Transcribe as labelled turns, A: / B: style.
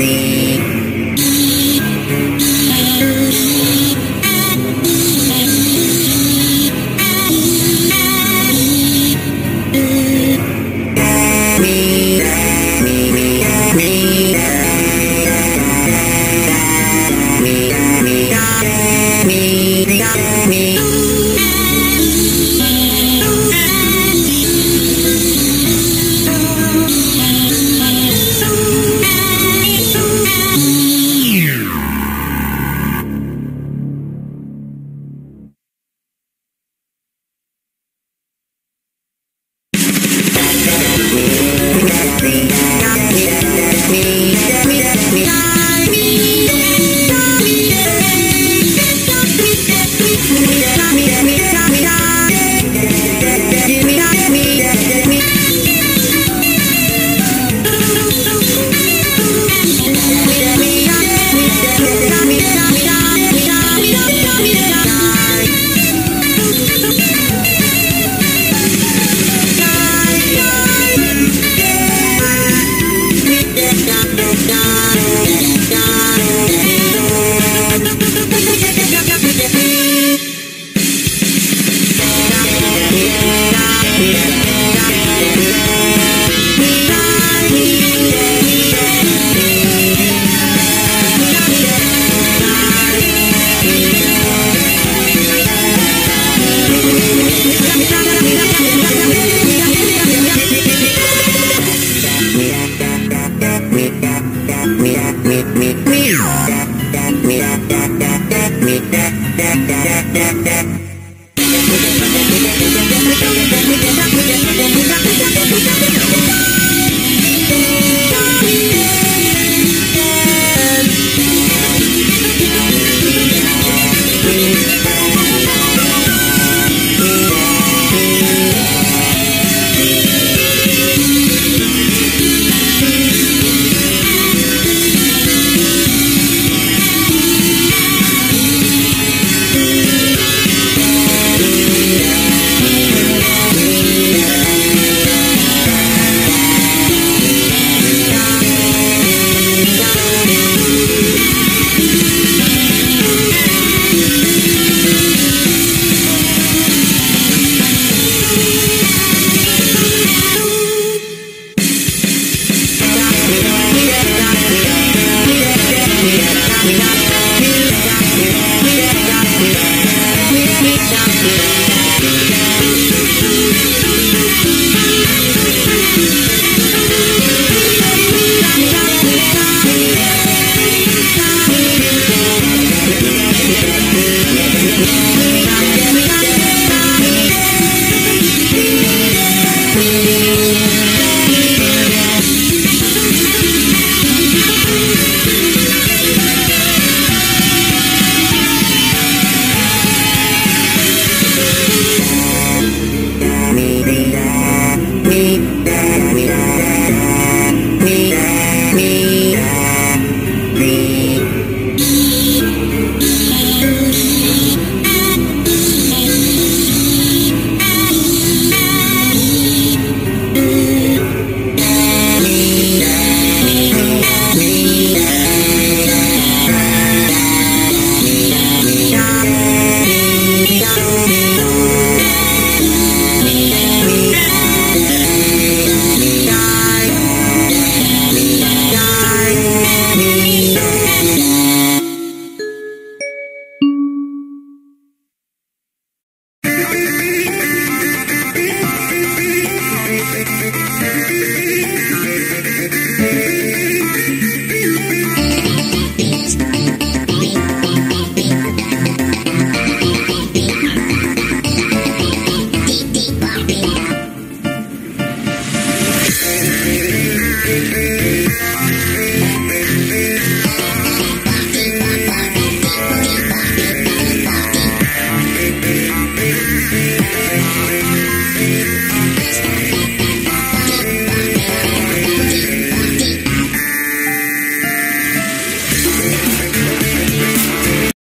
A: me. Yeah. Get me, Thank you.